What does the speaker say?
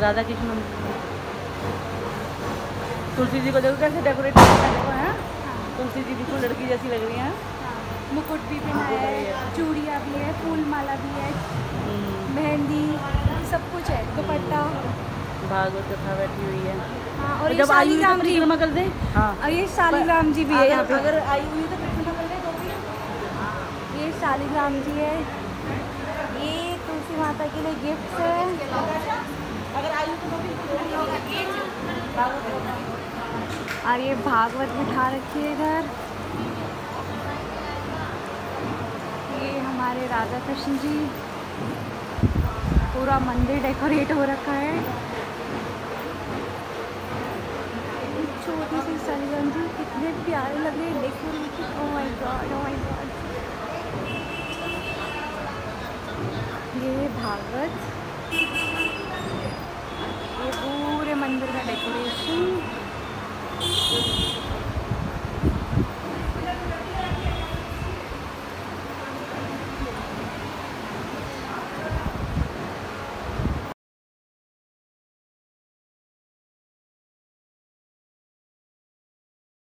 राधा कृष्ण तुलसी जी को देखो कैसे डेकोरेट किया है देखो हैं? तुलसी जी बिल्कुल लड़की जैसी लग रही हैं। हाँ, मुकुट भी पहना है चूड़ियाँ भी है फूल माला भी है मेहंदी सब कुछ है दुपट्टा। भागवत कथा बैठी हुई है। हाँ और ये जब आई हुई तो जी। परिक्रमा कर दे। हाँ। और ये शालीग्राम जी भी है यहाँ पे। अगर आई हुई तो परिक्रमा कर दे तो भी ये शालीग्राम जी है। ये तुलसी माता के लिए गिफ्ट है। अगर तो और ये भागवत बिठा रखी है इधर। ये हमारे राधा कृष्ण जी। पूरा मंदिर डेकोरेट हो रखा है। छोटी सी सलगम जी, कितने प्यारे लग रहे हैं। Oh my God oh my God ये भागवत।